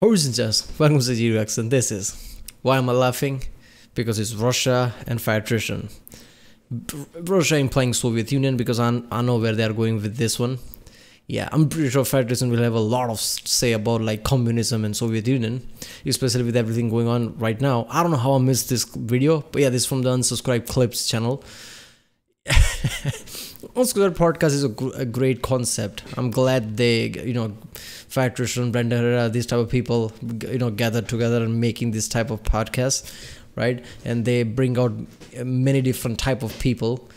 Horizon welcome to G-Rex and this is why am I laughing? Because it's Russia and Fat Electrician. B- Russia ain't playing Soviet Union because I, I know where they are going with this one. Yeah, I'm pretty sure Fat Electrician will have a lot of say about like communism and Soviet Union, especially with everything going on right now. I don't know how I missed this video, but yeah, this is from the unsubscribed clips channel. Unsubscribed podcast is a, gr- a great concept. I'm glad they, you know, Federation, Brandon Herrera, these type of people, you know, gathered together and making this type of podcast, right? And they bring out many different type of people.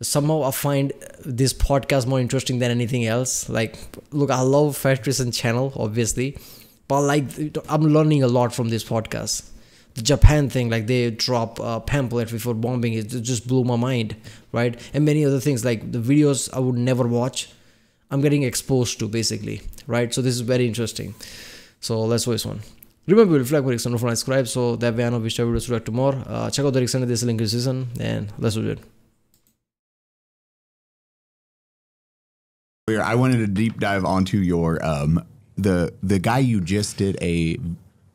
Somehow I find this podcast more interesting than anything else. Like, look, I love Fat Electrician channel, obviously, but like, I'm learning a lot from this podcast the Japan thing, like they drop a pamphlet before bombing, it just blew my mind, right? And many other things, like the videos I would never watch, I'm getting exposed to basically, right? So this is very interesting. So let's watch one. Remember, flag for Rickson, don't subscribe, so that way I know which videos to react to more. Uh, check out the Rickson, this link in the season, and let's do it. I wanted to deep dive onto your um the the guy you just did a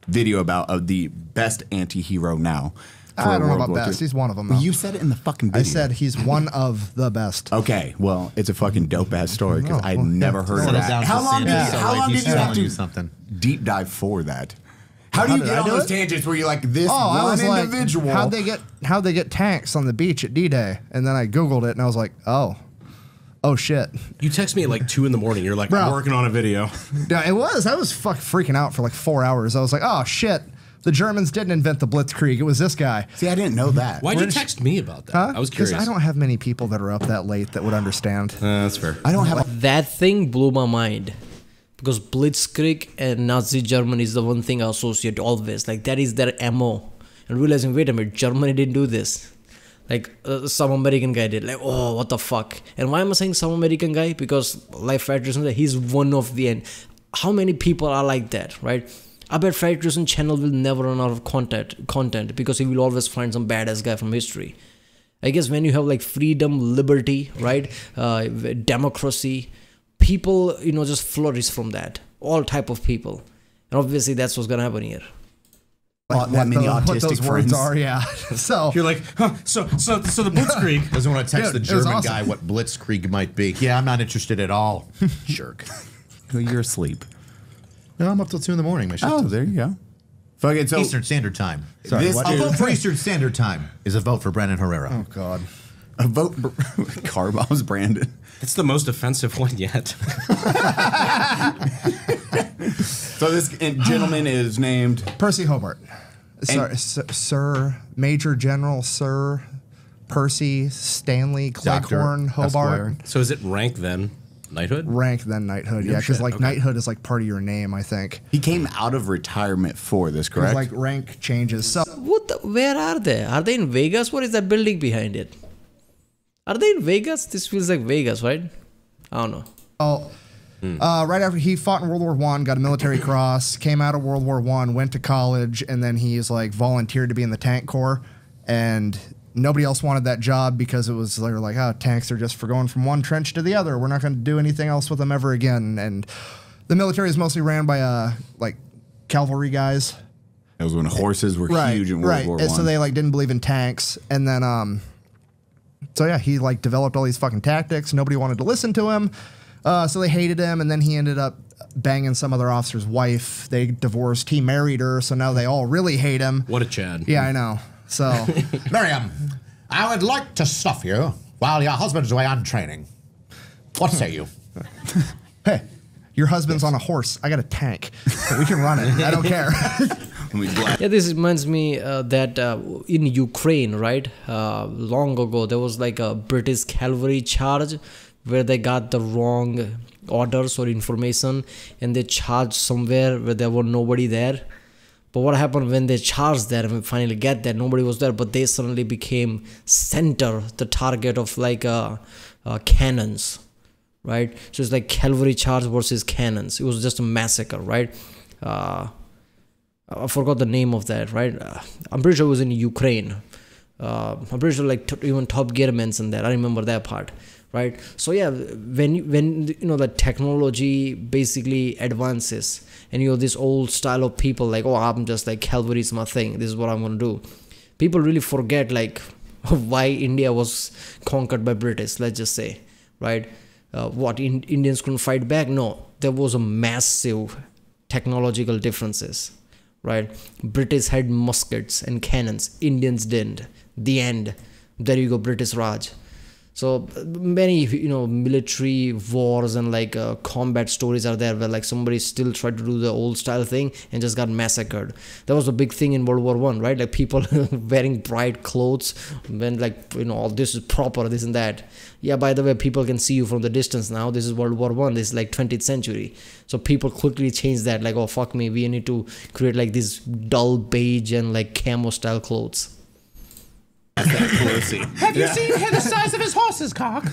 video about of the best anti-hero now. for I don't know about War best. II. He's one of them. Though. you said it in the fucking video. I said he's one of the best. Okay, well, it's a fucking dope ass story because No, oh, I'd well, never yeah. heard Slow of it that. down How long did, Sandy, you, so how like long he's did you have telling you to something. deep dive for that? How do How you did get I on do those it? tangents where you're like this Oh, I one was like, individual? how'd they get how'd they get tanks on the beach at D-Day? And then I googled it and I was like, oh, oh shit. You text me at like two in the morning. You're like, Bro. I'm working on a video. Yeah, it was. I was fuck freaking out for like four hours. I was like, oh shit. The Germans didn't invent the Blitzkrieg. It was this guy. See, I didn't know that. Why'd you text me about that? Huh? I was 'Cause curious. I don't have many people that are up that late that would understand. Uh, that's fair. I don't have. That thing blew my mind. Because Blitzkrieg and Nazi Germany is the one thing I associate always. Like, that is their MO. And realizing, wait a minute, Germany didn't do this. Like, uh, some American guy did. Like, oh, what the fuck? And why am I saying some American guy? Because Life Fat Electrician, he's one of the end. How many people are like that, right? I bet Fat Electrician channel will never run out of content, content because he will always find some badass guy from history. I guess when you have like freedom, liberty, right, uh, democracy, people, you know, just flourish from that. All type of people, and obviously that's what's gonna happen here. Like that many the- what autistic those friends. words are, yeah. so You're like, huh, so, so, so the Blitzkrieg. Doesn't want to text Dude, the it was German awesome. guy what Blitzkrieg might be. Yeah, I'm not interested at all. Jerk. You're asleep. No, I'm up till two in the morning. Mission. Oh, there you go. Fucking so. Eastern Standard Time. Sorry, This what? a vote for Eastern Standard Time is a vote for Brandon Herrera. Oh god. A vote car bombs Brandon. That's the most offensive one yet. So this gentleman is named Percy Hobart. Sir, Sir, Sir Major General Sir Percy Stanley Doctor Cleghorn Hobart. Esquire. so is it rank then? Knighthood? Rank then knighthood, yeah, because like okay. knighthood is like part of your name, I think. he came out of retirement for this, correct? like rank changes. So What? The, where are they? Are they in Vegas? What is that building behind it? Are they in Vegas? This feels like Vegas, right? I don't know. Oh, uh, right after he fought in World War One, got a military cross, came out of World War One, went to college, and then he's like volunteered to be in the tank corps, and nobody else wanted that job because it was they were like, oh, tanks are just for going from one trench to the other. We're not going to do anything else with them ever again. And the military is mostly ran by uh like cavalry guys, That was when horses were right? huge in World right. War One. so they like didn't believe in tanks, and then um, so yeah, he like developed all these fucking tactics. Nobody wanted to listen to him, uh, so they hated him, and then he ended up banging some other officer's wife. They divorced. He married her, so now they all really hate him. What a Chad. Yeah, I know. So Miriam, I would like to stuff you while your husband's away on training. What say you? hey. Your husband's on a horse. I got a tank. We can run it. I don't care. Let me black- Yeah, this reminds me uh, that uh, in Ukraine, right, uh, long ago, there was like a British cavalry charge where they got the wrong orders or information and they charged somewhere where there were nobody there. But what happened when they charged there and finally get there, nobody was there, but they suddenly became center, the target of like uh, uh, cannons, right? So it's like cavalry charge versus cannons. It was just a massacre, right? Uh, I forgot the name of that, right? I'm pretty sure it was in Ukraine. Uh, I'm pretty sure like even Top Gear mentioned that. I remember that part, right? So yeah, when you- when you know the technology basically advances and you're this old style of people like oh i'm just like calvary is my thing this is what i'm gonna do. People really forget like why india was conquered by british let's just say right? Uh, what in, indians couldn't fight back? No there was a massive technological differences right? British had muskets and cannons indians didn't. The end. There you go british raj so many you know military wars and like uh, combat stories are there where like somebody still tried to do the old style thing and just got massacred. That was a big thing in world war one right? Like people wearing bright clothes when like you know all this is proper this and that. Yeah by the way people can see you from the distance now. This is world war one. This is like 20th century. So people quickly changed that like oh fuck me we need to create like this dull beige and like camo style clothes Pelosi. Have you seen the size of his horse's cock?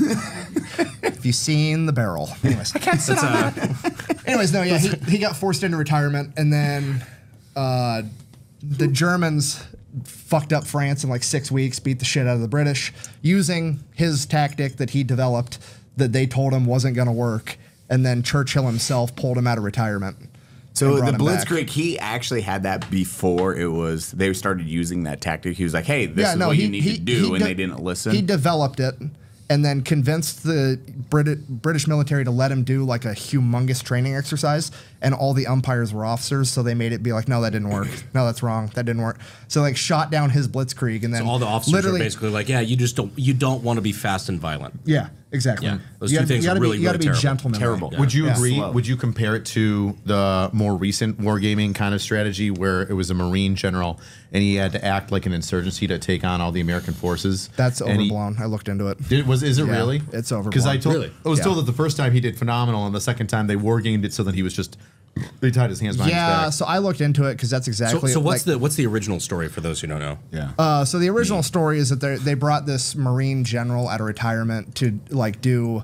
Have you seen the barrel? Anyways, Can't sit on that. anyways, no, yeah, he, he got forced into retirement, and then uh, the Germans fucked up France in like six weeks, beat the shit out of the British using his tactic that he developed that they told him wasn't going to work, and then Churchill himself pulled him out of retirement. So the. Blitzkrieg, he actually had that before it was they started using that tactic. He was like, "Hey, this yeah, is no, what he, you need he, to do," and they didn't listen. He developed it and then convinced the Brit- British military to let him do like a humongous training exercise, and all the umpires were officers, so they made it be like, no, that didn't work. No, that's wrong. That didn't work. So like shot down his blitzkrieg, and then So all the officers literally, are basically like, yeah, you just don't you don't want to be fast and violent. yeah, exactly. Yeah, those you two gotta, be- things you are gotta really, be, you gotta really be terrible. gentlemanly. Terrible. Would you Yeah. agree? Slow. Would you compare it to the more recent wargaming kind of strategy where it was a Marine general and he had to act like an insurgency to take on all the American forces? That's And he- overblown. I looked into it. Did, was is it Yeah, really? it's Because I overblown. told Really? I was Yeah. told that the first time he did phenomenal, and the second time they wargamed it so that he was just they tied his hands behind Yeah, his back. so I looked into it because that's So, exactly. so what's like- the what's the original story for those who don't know? yeah. Uh, so the original story is that they they brought this Marine general out of retirement to like do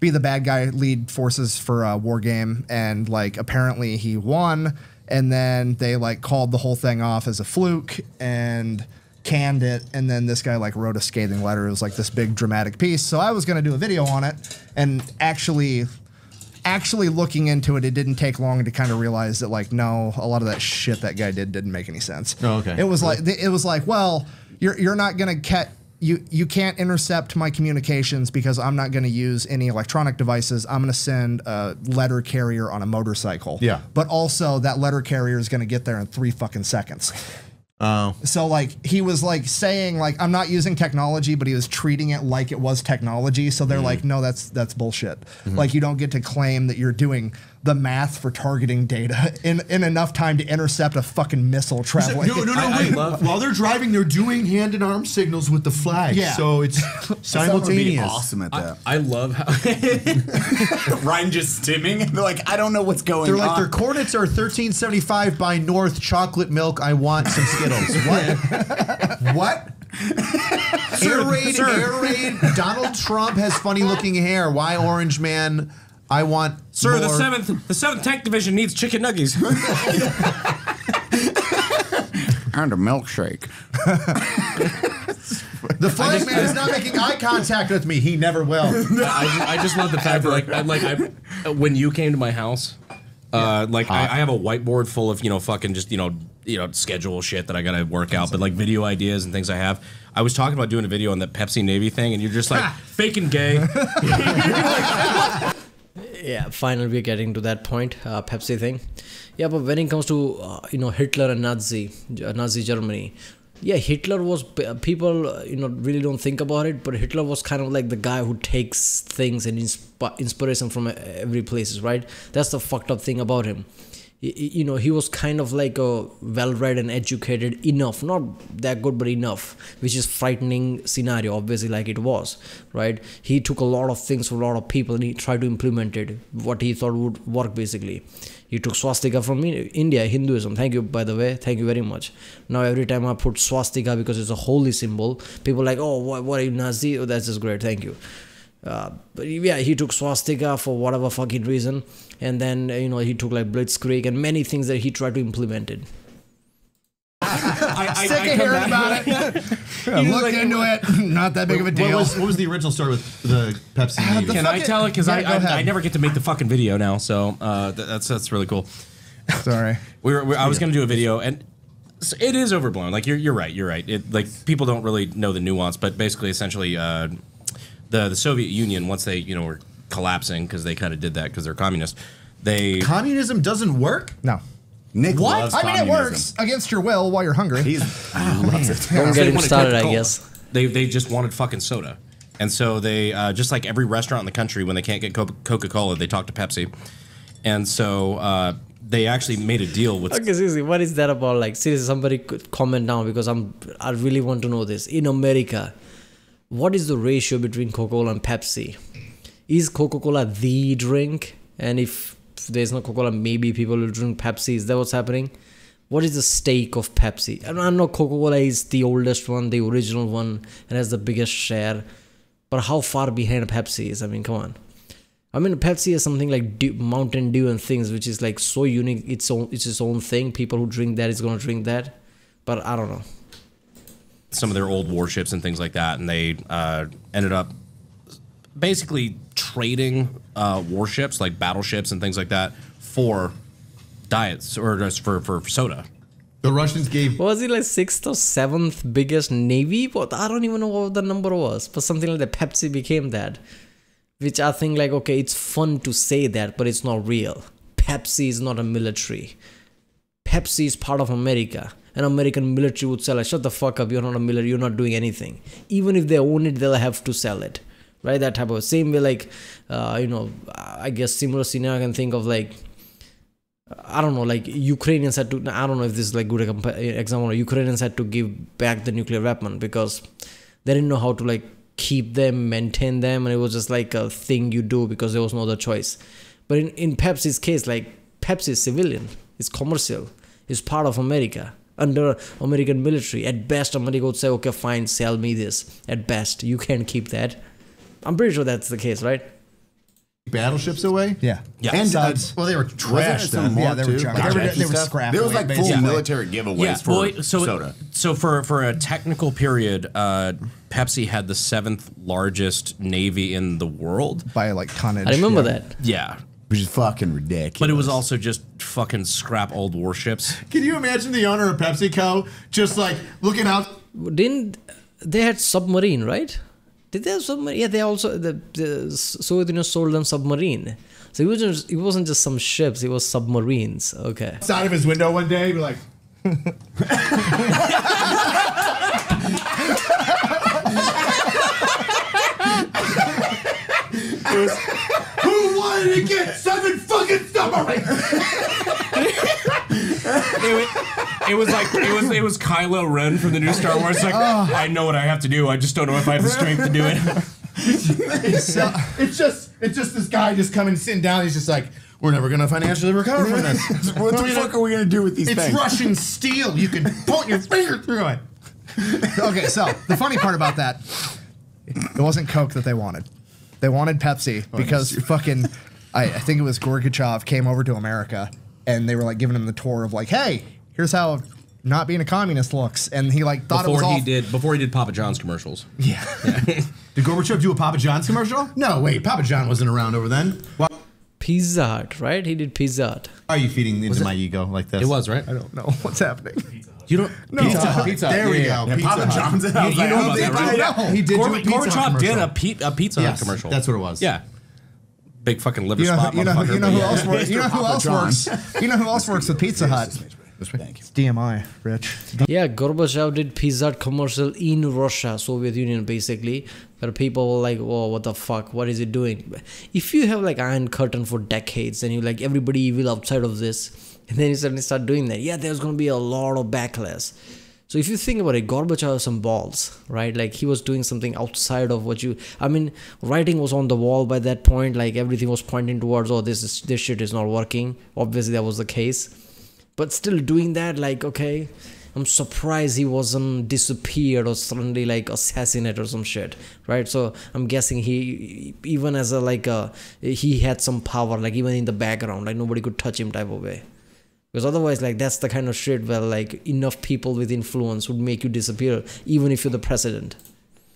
be the bad guy, lead forces for a war game, and like apparently he won, and then they like called the whole thing off as a fluke and canned it, and then this guy like wrote a scathing letter. It was like this big dramatic piece. So I was gonna do a video on it, and actually. Actually, looking into it, it didn't take long to kind of realize that, like, no, a lot of that shit that guy did didn't make any sense. Oh, okay. It was like it was like, well, you're you're not gonna get you you can't intercept my communications because I'm not gonna use any electronic devices. I'm gonna send a letter carrier on a motorcycle. Yeah. But also that letter carrier is gonna get there in three fucking seconds. Oh, So like he was like saying like I'm not using technology, but he was treating it like it was technology. So they're mm. like, no, that's that's bullshit. Mm-hmm. Like you don't get to claim that you're doing the math for targeting data in, in enough time to intercept a fucking missile traveling. no, no, no! I- I wait. love- While they're driving, they're doing hand and arm signals with the flag. Yeah. So it's Someone would be simultaneous. awesome at that. I love how Ryan just stimming. They're like, I don't know what's going on. They're on. like their coordinates are 1375 by north chocolate milk. I want some Skittles. what? what? air raid, air raid. Donald Trump has funny looking hair. Why Orange Man? I want Sir, the seventh the seventh tank division needs chicken nuggets. and a milkshake. The flag man is not making eye contact with me. He never will. I, just, I just love the fact that like I'm like I when you came to my house, uh, like I, I have a whiteboard full of you know fucking just you know you know schedule shit that I gotta work out, but like video ideas and things I have. I was talking about doing a video on that Pepsi Navy thing, and you're just like faking gay. Yeah finally we're getting to that point uh, pepsi thing. Yeah but when it comes to uh, you know hitler and nazi uh, nazi germany yeah hitler was people uh, you know really don't think about it but hitler was kind of like the guy who takes things and insp- inspiration from uh, every places right? That's the fucked up thing about him you know he was kind of like a well-read and educated enough not that good but enough which is frightening scenario obviously like it was right? He took a lot of things from a lot of people and he tried to implement it what he thought would work basically. He took swastika from india hinduism. Thank you by the way. Thank you very much. Now every time i put swastika because it's a holy symbol people like oh what, what are you nazi. Oh that's just great. Thank you. Uh, but yeah, he took swastika for whatever fucking reason, and then uh, you know he took like blitzkrieg and many things that he tried to implement it. I, I, Sick I of hearing about it. Look into it. Not that big of a What deal. was, what was the original story with the Pepsi Navy? Can I fucking- tell it? Because Yeah, I, I. I never get to make the fucking video now, so uh, th- that's that's really cool. Sorry. We were, we, I was going to do a video, and s- it is overblown. Like you're, you're right. You're right. It like people don't really know the nuance, but basically, essentially, uh, the the Soviet Union once they you know were collapsing because they kind of did that because they're communist. They Communism doesn't work. No. Nick What? loves I mean, it communism. works against your will while you're hungry. He's loves it. Don't get they him started, I guess. They they just wanted fucking soda, and so they uh, just like every restaurant in the country when they can't get Coca Cola, they talk to Pepsi, and so uh, they actually made a deal with. Okay, seriously, what is that about? Like, seriously, somebody could comment down because I'm, I really want to know this. In America, what is the ratio between Coca-Cola and Pepsi? Is Coca-Cola the drink? And if there's no Coca-Cola, maybe people will drink Pepsi. Is that what's happening? What is the stake of Pepsi? I know Coca-Cola is the oldest one, the original one, and has the biggest share. But how far behind Pepsi is? I mean, come on. I mean, Pepsi is something like Dew, Mountain Dew and things, which is like so unique. It's own, it's its own thing. People who drink that is gonna drink that. But I don't know. some of their old warships and things like that, and they uh, ended up basically trading uh, warships like battleships and things like that for diets or just for for soda. The Russians gave What was it like sixth or seventh biggest navy? But I don't even know what the number was. But something like that. Pepsi became that, which I think like okay, it's fun to say that, but it's not real. Pepsi is not a military. Pepsi is part of America. An American military would sell it. Shut the fuck up. You're not a military. You're not doing anything. Even if they own it, they'll have to sell it. Right? That type of same way like, uh, you know, I guess similar scenario I can think of like, I don't know, like Ukrainians had to. I don't know if this is like good example. Ukrainians had to give back the nuclear weapon because they didn't know how to like keep them, maintain them, and it was just like a thing you do because there was no other choice. But in in Pepsi's case, like Pepsi is civilian, it's commercial, it's part of America under American military. At best, America would say, okay, fine, sell me this. At best, you can't keep that. I'm pretty sure that's the case, right? battleships away. Yeah. Yeah. And uh, Well, they were wasn't trash then. Yeah, they were too? junk. Like They were- Jackie they were stuff? scrap There was like full basically. military giveaways for well, so soda. so for for a technical period, uh, Pepsi had the seventh largest navy in the world. By like tonnage. I remember yeah. that. Yeah, Which is fucking ridiculous. but it was also just fucking scrap old warships. Can you imagine the owner of PepsiCo just like looking out? didn't they had submarine right did they have submarine yeah they also the, the soviet union sold them submarine. So it wasn't just, it wasn't just some ships it was submarines. Okay. Outside of his window one day, be like, Who wanted to get seven fucking submarines? It, was, it was like it was it was Kylo Ren from the new Star Wars. Like ah. I know what I have to do. I just don't know if I have the strength to do it. It's, it's just it's just this guy just coming sitting down. He's just like, we're never gonna financially recover from this. what the fuck are we gonna do with these It's things? Russian steel. You can point your finger through it. okay, so the funny part about that, it wasn't Coke that they wanted. They wanted Pepsi oh, because fucking, I, I think it was Gorbachev came over to America and they were like giving him the tour of like, hey, here's how not being a communist looks, and he like thought it was Before all he did before he did Papa John's commercials. Yeah. Did Gorbachev do a Papa John's commercial? No, wait, Papa John wasn't around over then. Why pizza hut right he did pizza hut are you feeding into my ego like this? It was right. I don't know what's happening. You don't. Pizza Hut. Pizza. There we yeah, go. yeah. Pizza Papa Hut. John's. You- you like, know about that, did right? No, he did Gorb- do a Pizza Hut Gorbachev did a, pe- a Pizza Hut Yes, commercial. that's what it was. Yeah. Big fucking liver You know, spot. you know, you know who else works? You know who else works? You know who else works with Pizza Hut? Thank you. It's DMI, Rich. yeah gorbachev did pizza hut commercial in russia soviet union basically where people were like whoa what the fuck what is it doing if you have like iron curtain for decades and you like everybody evil outside of this and then you suddenly start doing that yeah there's gonna be a lot of backlash so if you think about it, Gorbachev has some balls, right? Like he was doing something outside of what you. I mean, writing was on the wall by that point. Like everything was pointing towards, oh, this is this shit is not working. Obviously, that was the case, but still doing that, like okay, I'm surprised he wasn't disappeared or suddenly like assassinated or some shit, right? So I'm guessing he, even as a like a, he had some power, like even in the background, like nobody could touch him type of way because otherwise like that's the kind of shit where like enough people with influence would make you disappear even if you're the president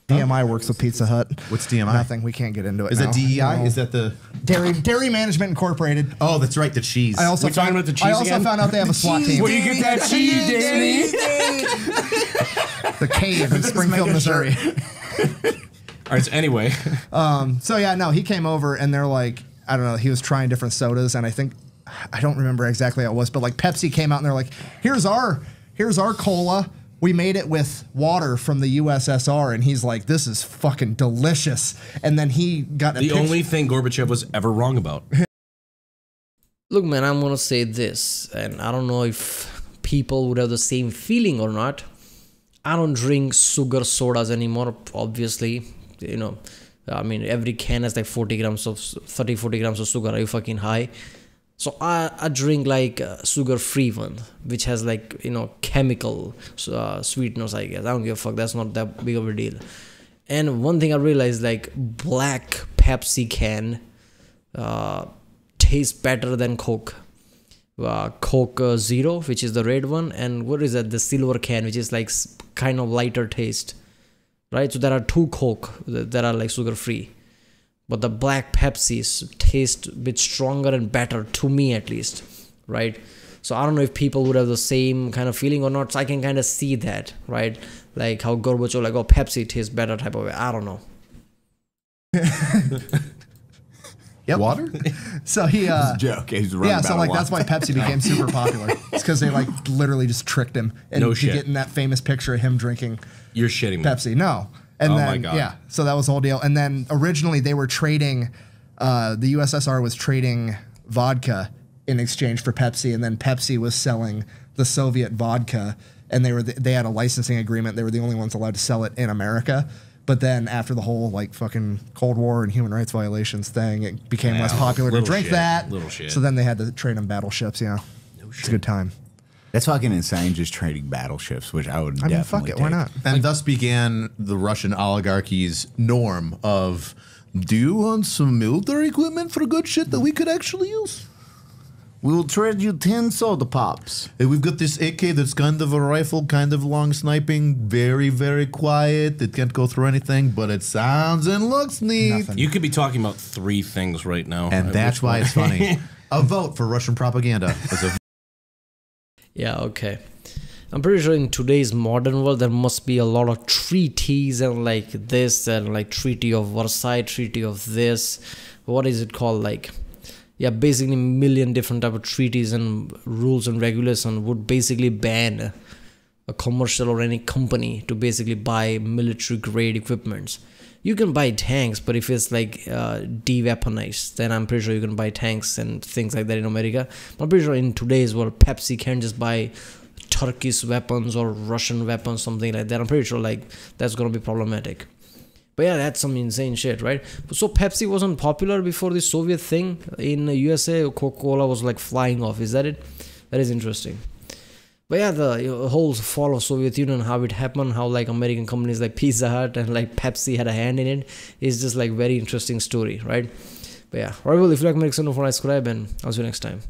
DMI works with Pizza Hut. What's DMI? Nothing. We can't get into it. Is now. that DEI? No. Is that the? Dairy Dairy Management Incorporated? Oh, that's right. The cheese. I also We talking found, about the cheese. I also again? found out they have a SWAT team. Where you get that cheese, Danny? the cave in Springfield, Missouri. All right. So anyway, um, So yeah, no, he came over and they're like, I don't know, he was trying different sodas, and I think I don't remember exactly how it was, but like Pepsi came out and they're like, here's our here's our cola. We made it with water from the USSR, and he's like, "This is fucking delicious." And then he got a the picture- only thing Gorbachev was ever wrong about. Look, man, I'm gonna say this, and I don't know if people would have the same feeling or not. I don't drink sugar sodas anymore, obviously. You know, I mean, every can has like 40 grams of 30, 40 grams of sugar. Are you fucking high? So I, I drink like uh, sugar free one, which has like, you know, chemical uh, sweeteners, I guess. I don't give a fuck. That's not that big of a deal. And one thing I realized like black Pepsi can uh, tastes better than Coke. Uh, Coke uh, Zero, which is the red one, and what is that? The silver can, which is like kind of lighter taste, right? So there are two Coke that are like sugar free, but the black Pepsis taste a bit stronger and better to me at least, right? So I don't know if people would have the same kind of feeling or not. So I can kind of see that, right? Like how Gorbachev like, oh, Pepsi tastes better type of way. I don't know. Yep. Water? So he uh, Joke. He's running yeah, so battle like that's why Pepsi became super popular. It's because they like literally just tricked him and No to shit. get in that famous picture of him drinking You're shitting me. Pepsi. No. And Oh my then God. yeah, so that was the whole deal. And then originally they were trading uh, the USSR was trading vodka in exchange for Pepsi and then Pepsi was selling the Soviet vodka and they were the, they had a licensing agreement. They were the only ones allowed to sell it in America. But then after the whole like fucking Cold War and human rights violations thing, it became less popular to drink shit, that. little shit. So then they had to trade them battleships, yeah. it's a good time. That's fucking insane. Just trading battleships, which I would. I mean, definitely fuck it, why take. not? And thus began the Russian oligarchy's norm of do you want some military equipment for good shit that we could actually use? We will trade you ten soda pops. And we've got this AK that's kind of a rifle, kind of long sniping, very, very quiet. It can't go through anything, but it sounds and looks neat. Nothing. You could be talking about three things right now. And At that's which why it's funny. a vote for Russian propaganda. It's a Yeah, okay. I'm pretty sure in today's modern world there must be a lot of treaties and like this and like Treaty of Versailles, Treaty of this. What is it called? Like, yeah, basically million different type of treaties and rules and regulation would basically ban a commercial or any company to basically buy military grade equipments. You can buy tanks, but if it's like uh, de-weaponized, then I'm pretty sure you can buy tanks and things like that in America. I'm pretty sure in today's world, Pepsi can't just buy Turkish weapons or Russian weapons, something like that. I'm pretty sure like that's gonna be problematic. But yeah, that's some insane shit, right? So Pepsi wasn't popular before the Soviet thing in the USA. Coca-Cola was like flying off. Is that it? That is interesting. But yeah, the whole fall of Soviet Union, how it happened, how like American companies like Pizza Hut and like Pepsi had a hand in it, is just like very interesting story, right? But yeah, alright, well, if you like don't forget to subscribe, and I'll see you next time.